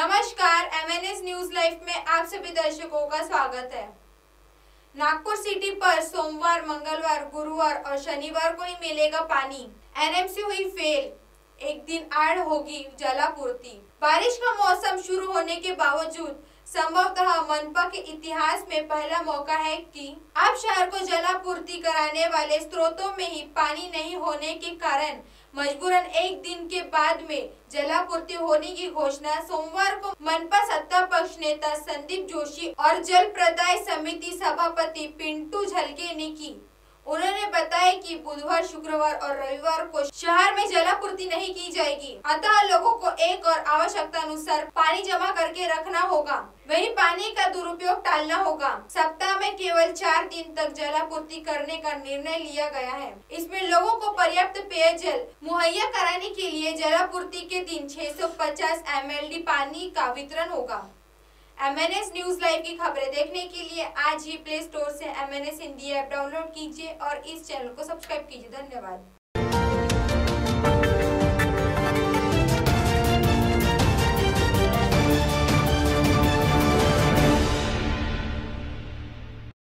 नमस्कार MNS news live में आप सभी दर्शकों का स्वागत है। नागपुर सिटी पर सोमवार, मंगलवार, गुरुवार और शनिवार को ही मिलेगा पानी। एनएमसी हुई फेल एक दिन आड़ होगी जलापूर्ति। बारिश का मौसम शुरू होने के बावजूद संभवतः मनपा के इतिहास में पहला मौका है कि अब शहर को जलापूर्ति कराने वाले स्रोतों में ही पानी नहीं होने के कारण मजबूरन एक दिन के बाद में जलापूर्ति होने की घोषणा सोमवार को मनपा सत्ता पक्ष नेता संदीप जोशी और जल प्रदाय समिति सभापति पिंटू झलके ने की। उन्होंने बताया कि बुधवार, शुक्रवार और रविवार को शहर में जलापूर्ति नहीं की जाएगी। अतः लोगों को एक और आवश्यकता अनुसार पानी जमा करके रखना होगा। वही पानी का दुरुपयोग टालना होगा। सप्ताह में केवल चार दिन तक जलापूर्ति करने का निर्णय लिया गया है। इसमें लोगों को पर्याप्त पेयजल, मुहैया कराने के लिए जलापूर्ति के दिन 650 एमएलडी पानी का वितरण होगा। M N S news live की खबरें देखने के लिए आज ही प्ले स्टोर से एस हिंदी ऐप डाउनलोड कीजिए और इस चैनल को सब्सक्राइब कीजिए। धन्यवाद।